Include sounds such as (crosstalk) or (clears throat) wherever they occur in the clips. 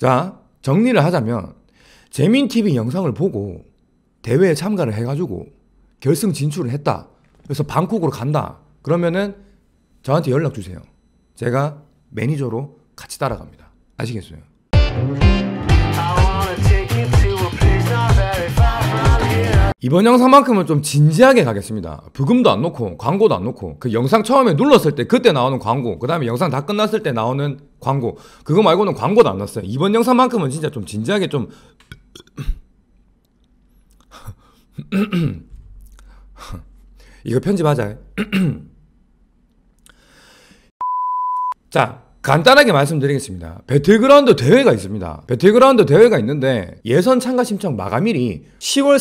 자, 정리를 하자면 재민TV 영상을 보고 대회에 참가를 해가지고 결승 진출을 했다. 그래서 방콕으로 간다. 그러면은 저한테 연락 주세요. 제가 매니저로 같이 따라갑니다. 아시겠어요? 이번 영상만큼은 좀 진지하게 가겠습니다. 부금도 안 놓고 광고도 안 놓고 그 영상 처음에 눌렀을 때 그때 나오는 광고 그 다음에 영상 다 끝났을 때 나오는 광고 그거 말고는 광고도 안 넣었어요. 이번 영상만큼은 진짜 좀 진지하게 좀 (laughs) 이거 편집하자. (clears throat) 자, 간단하게 말씀드리겠습니다. 배틀그라운드 대회가 있습니다. 배틀그라운드 대회가 있는데 예선 참가 신청 마감일이 10월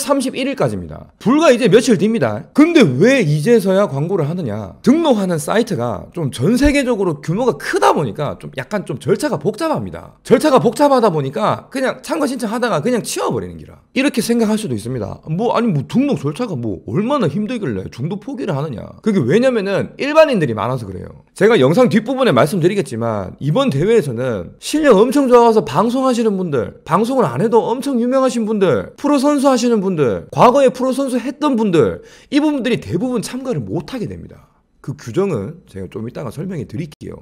31일까지입니다. 불과 이제 며칠 뒤입니다. 근데 왜 이제서야 광고를 하느냐? 등록하는 사이트가 좀 전 세계적으로 규모가 크다 보니까 좀 약간 좀 절차가 복잡합니다. 절차가 복잡하다 보니까 그냥 참가 신청하다가 그냥 치워버리는 기라. 이렇게 생각할 수도 있습니다. 뭐 아니 뭐 등록 절차가 뭐 얼마나 힘들길래 중도 포기를 하느냐? 그게 왜냐면은 일반인들이 많아서 그래요. 제가 영상 뒷부분에 말씀드리겠지만 이번 대회에서는 실력 엄청 좋아서 방송하시는 분들, 방송을 안 해도 엄청 유명하신 분들, 프로 선수 하시는 분들, 과거에 프로 선수 했던 분들, 이 부분들이 대부분 참가를 못 하게 됩니다. 그 규정은 제가 좀 이따가 설명해 드릴게요.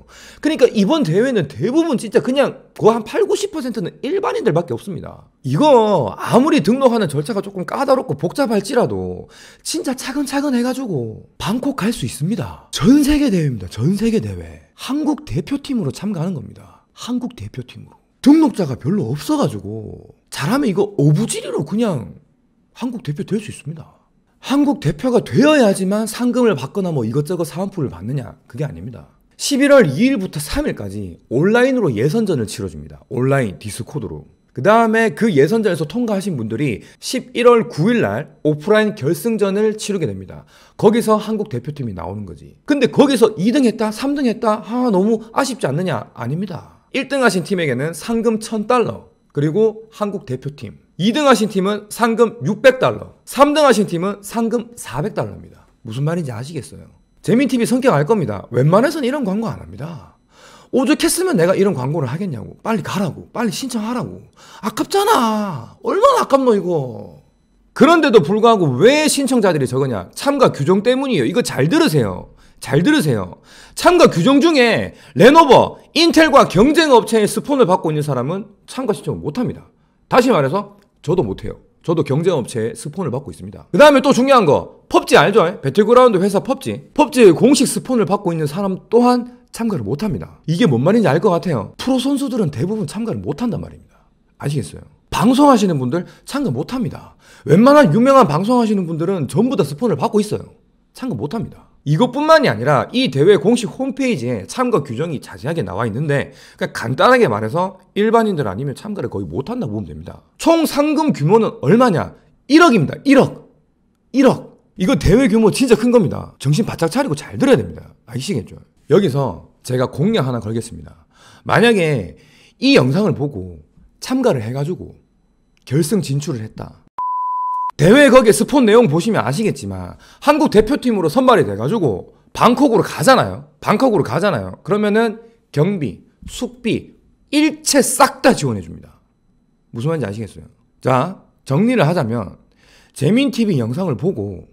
그러니까 이번 대회는 대부분 진짜 그냥 거의 한 8, 90%는 일반인들밖에 없습니다. 이거 아무리 등록하는 절차가 조금 까다롭고 복잡할지라도 진짜 차근차근 해가지고 방콕 갈 수 있습니다. 전 세계 대회입니다. 전 세계 대회. 한국 대표팀으로 참가하는 겁니다. 한국 대표팀으로. 등록자가 별로 없어가지고 잘하면 이거 오부지리로 그냥 한국 대표 될 수 있습니다. 한국 대표가 되어야지만 상금을 받거나 뭐 이것저것 사은품을 받느냐 그게 아닙니다. 11월 2일부터 3일까지 온라인으로 예선전을 치러줍니다. 온라인 디스코드로. 그 다음에 그 예선전에서 통과하신 분들이 11월 9일 날 오프라인 결승전을 치르게 됩니다. 거기서 한국 대표팀이 나오는 거지. 근데 거기서 2등 했다, 3등 했다, 아, 너무 아쉽지 않느냐? 아닙니다. 1등 하신 팀에게는 상금 1000달러, 그리고 한국 대표팀. 2등 하신 팀은 상금 600달러, 3등 하신 팀은 상금 400달러입니다. 무슨 말인지 아시겠어요? 재민TV 성격 알 겁니다. 웬만해서는 이런 광고 안 합니다. 오죽했으면 내가 이런 광고를 하겠냐고. 빨리 가라고. 빨리 신청하라고. 아깝잖아. 얼마나 아깝노, 이거. 그런데도 불구하고 왜 신청자들이 적으냐? 참가 규정 때문이에요. 이거 잘 들으세요. 잘 들으세요. 참가 규정 중에 레노버, 인텔과 경쟁 업체의 스폰을 받고 있는 사람은 참가 신청을 못 합니다. 다시 말해서 저도 못 해요. 저도 경쟁 업체의 스폰을 받고 있습니다. 그 다음에 또 중요한 거, 펍지 알죠? 배틀그라운드 회사 펍지. 펍지의 공식 스폰을 받고 있는 사람 또한 참가를 못 합니다. 이게 뭔 말인지 알 것 같아요. 프로 선수들은 대부분 참가를 못 한단 말입니다. 아시겠어요? 방송하시는 분들 참가 못 합니다. 웬만한 유명한 방송하시는 분들은 전부 다 스폰을 받고 있어요. 참가 못 합니다. 이것뿐만이 아니라 이 대회 공식 홈페이지에 참가 규정이 자세하게 나와 있는데 그냥 간단하게 말해서 일반인들 아니면 참가를 거의 못 한다고 보면 됩니다. 총 상금 규모는 얼마냐? 1억입니다. 1억. 1억. 이거 대회 규모 진짜 큰 겁니다. 정신 바짝 차리고 잘 들어야 됩니다. 아시겠죠? 여기서 제가 공략 하나 걸겠습니다. 만약에 이 영상을 보고 참가를 해가지고 결승 진출을 했다. 대회 거기에 스폰 내용 보시면 아시겠지만 한국 대표팀으로 선발이 돼가지고 방콕으로 가잖아요. 방콕으로 가잖아요. 그러면은 경비, 숙비, 일체 싹 다 지원해 줍니다. 무슨 말인지 아시겠어요? 자, 정리를 하자면 재민TV 영상을 보고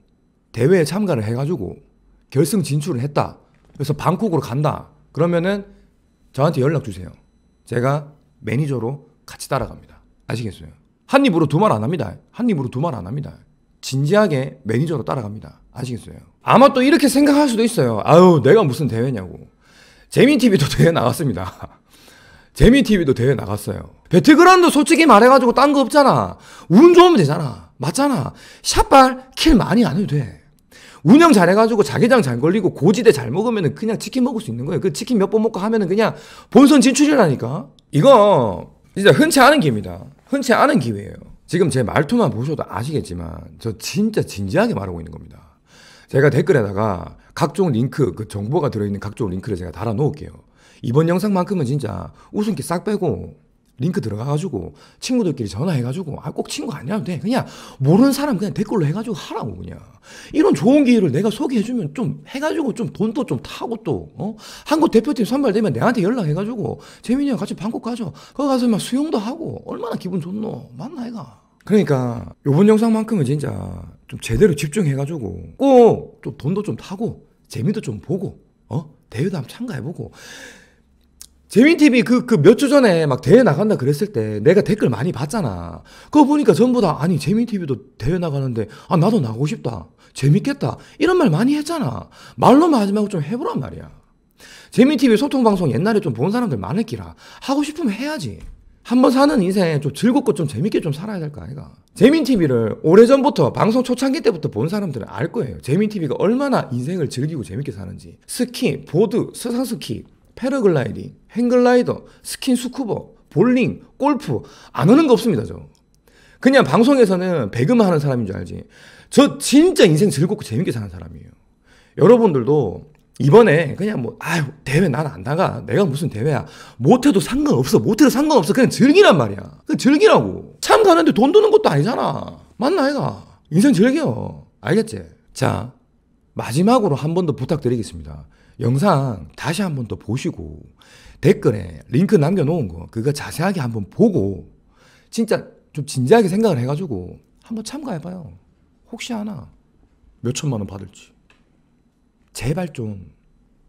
대회에 참가를 해가지고 결승 진출을 했다. 그래서 방콕으로 간다. 그러면은 저한테 연락 주세요. 제가 매니저로 같이 따라갑니다. 아시겠어요? 한 입으로 두 말 안 합니다. 한 입으로 두 말 안 합니다. 진지하게 매니저로 따라갑니다. 아시겠어요? 아마 또 이렇게 생각할 수도 있어요. 아유, 내가 무슨 대회냐고. 재민TV도 (laughs) 대회 나갔습니다. 재민TV도 대회 나갔어요. 배틀그라운드 솔직히 말해가지고 딴 거 없잖아. 운 좋으면 되잖아. 맞잖아. 샷발, 킬 많이 안 해도 돼. 운영 잘해가지고 자기장 잘 걸리고 고지대 잘 먹으면 그냥 치킨 먹을 수 있는 거예요. 그 치킨 몇 번 먹고 하면은 그냥 본선 진출이라니까. 이거 진짜 흔치 않은 기회입니다. 흔치 않은 기회예요. 지금 제 말투만 보셔도 아시겠지만 저 진짜 진지하게 말하고 있는 겁니다. 제가 댓글에다가 각종 링크, 그 정보가 들어있는 각종 링크를 제가 달아 놓을게요. 이번 영상만큼은 진짜 웃음기 싹 빼고 링크 들어가가지고 친구들끼리 전화해가지고 아 꼭 친구 아니라도 돼 그냥 모르는 사람 그냥 댓글로 해가지고 하라고 그냥 이런 좋은 기회를 내가 소개해주면 좀 해가지고 좀 돈도 좀 타고 또 어? 한국 대표팀 선발되면 내한테 연락해가지고 재민이 형 같이 방콕 가죠. 거기 가서 막 수영도 하고 얼마나 기분 좋노. 맞나 이가? 그러니까 요번 영상만큼은 진짜 좀 제대로 집중해가지고 꼭 좀 돈도 좀 타고 재미도 좀 보고 어? 대회도 한번 참가해보고 재민TV 그, 그 몇 주 전에 막 대회 나간다 그랬을 때 내가 댓글 많이 봤잖아. 그거 보니까 전부 다, 아니, 재민TV도 대회 나가는데, 아, 나도 나가고 싶다. 재밌겠다. 이런 말 많이 했잖아. 말로만 하지 말고 좀 해보란 말이야. 재민TV 소통방송 옛날에 좀 본 사람들 많을기라. 하고 싶으면 해야지. 한번 사는 인생 좀 즐겁고 좀 재밌게 좀 살아야 될 거 아이가. 재민TV를 오래전부터 방송 초창기 때부터 본 사람들은 알 거예요. 재민TV가 얼마나 인생을 즐기고 재밌게 사는지. 스키, 보드, 수상스키, 패러글라이딩, 행글라이더, 스킨 스쿠버, 볼링, 골프 안 하는 거 없습니다, 저. 그냥 방송에서는 배그만 하는 사람인 줄 알지. 저 진짜 인생 즐겁고 재밌게 사는 사람이에요. 여러분들도 이번에 그냥 뭐 아유 대회 난 안 나가. 내가 무슨 대회야. 못해도 상관없어. 못해도 상관없어. 그냥 즐기란 말이야. 그냥 즐기라고. 참가하는데 돈 드는 것도 아니잖아. 맞나 아이가? 인생 즐겨. 알겠지? 자 마지막으로 한 번 더 부탁드리겠습니다 영상 다시 한 번 더 보시고 댓글에 링크 남겨놓은 거 그거 자세하게 한번 보고 진짜 좀 진지하게 생각을 해가지고 한번 참가해봐요 혹시 하나 몇 천만 원 받을지 제발 좀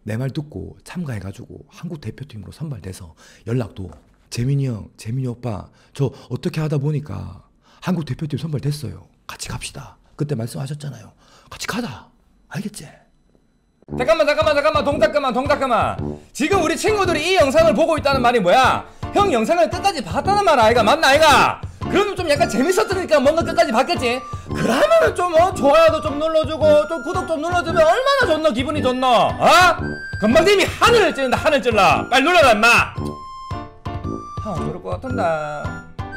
내 말 듣고 참가해가지고 한국 대표팀으로 선발돼서 연락도 재민이 형, 재민이 오빠 저 어떻게 하다 보니까 한국 대표팀 선발됐어요. 같이 갑시다. 그때 말씀하셨잖아요. 같이 가자. 알겠지? 잠깐만 잠깐만 잠깐만. 동작 그만 동작 그만. 지금 우리 친구들이 이 영상을 보고 있다는 말이 뭐야? 형 영상을 끝까지 봤다는 말 아이가 맞나 아이가? 그러면 좀 약간 재밌었으니까 뭔가 끝까지 봤겠지? 그러면은 좀 어, 좋아요도 좀 눌러주고 좀 구독 좀 눌러주면 얼마나 좋노 기분이 좋노? 어? 금방 님이 하늘을 찌른다 하늘 찔러. 빨리 눌러라 임마. 형 그럴 것 같은데